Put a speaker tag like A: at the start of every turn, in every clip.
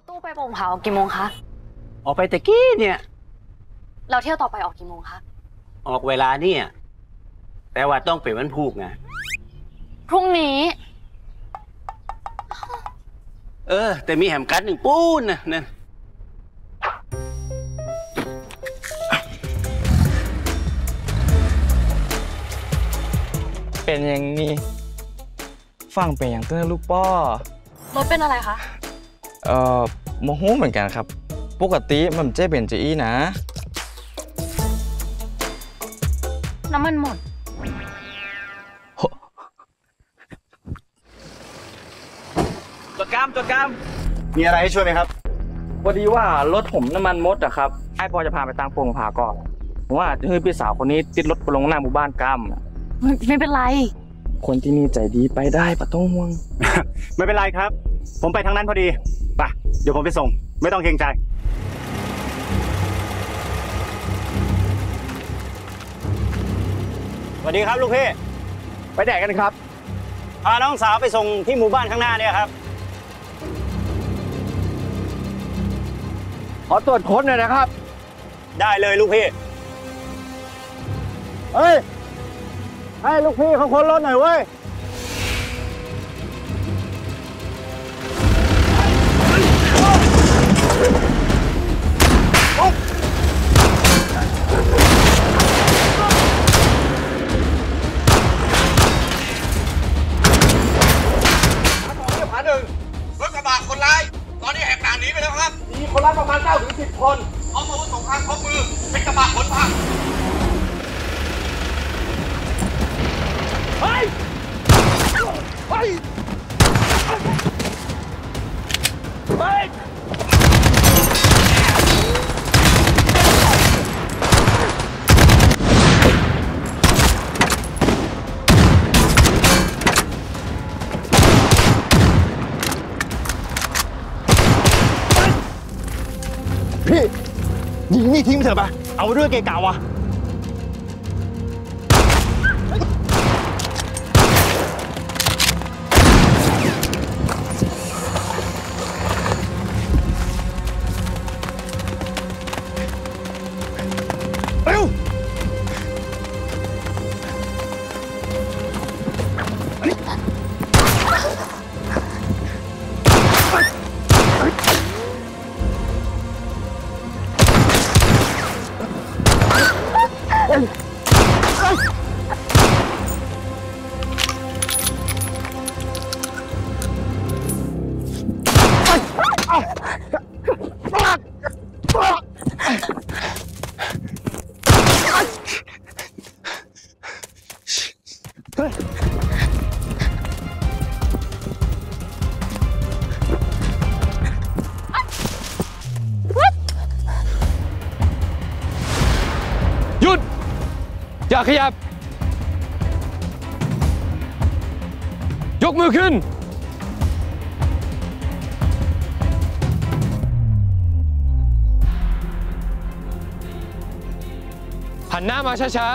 A: ถตู้ไปโป่งผาออกกี่โมงคะ
B: ออกไปตะกี้เนี่ย
A: เราเที่ยวต่อไปออกกี่โมงคะ
B: ออกเวลาเนี่ย แต่ว่าต้องเป็นวันพูกไง
A: พรุ่งนี้
B: เออ แต่มีแหมกัดหนึ่งปูนนะนั่น
C: เป็นอย่างนี้ ฟังเป็นอย่างเต้นลูกป้อ
A: รถเป็นอะไรคะ
C: เอ่อโมโหเหมือนกันครับ ปกติมันจะเป็นจะอี้นะ
A: น้ำมันหมด
C: จดกรรมจดกรรม
D: มีอะไรให้ช่วยไหมครับ
C: พอดีว่ารถผมน้ำมันหมดอะครับไอ้พอจะพาไปตังโป่งผาก่อนผมว่าจะให้พี่สาวคนนี้ติดรถไปลงหน้าหมู่บ้านกรรม
A: ไม่ไม่เป็นไร
C: คนที่นี่ใจดีไปได้ปะต้องห่วง
D: ไม่เป็นไรครับ ผมไปทางนั้นพอดีไป เดี๋ยวผมไปส่ง ไม่ต้องเกรงใจ สวัสดีครับลูกพี่ ไปไหนกันครับ พาน้องสาวไปส่งที่หมู่บ้านข้างหน้าเนี่ยครับ
C: ขอตรวจค้นหน่อยนะครับ
D: ได้เลยลูกพี่ เฮ้ย ให้ลูกพี่เขาค้นรถหน่อยเว้ย
E: คน ยิงนี่
D: ทิ้งเถอะปะเอ
C: หยุด อย่าขยับ ยกมือขึ้น หันหน้ามาช้า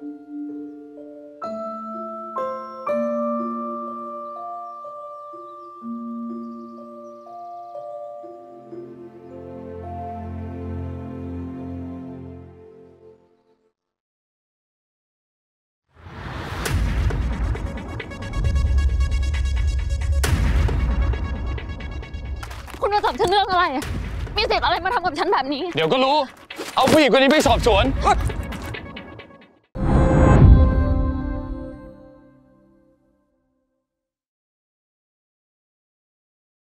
A: คุณมาจับฉันเรื่องอะไร มีสิทธิ์อะไรมาทำกับฉันแบบนี้
C: ๆเดี๋ยวก็รู้ เอาผู้หญิงคนนี้ไปสอบสวน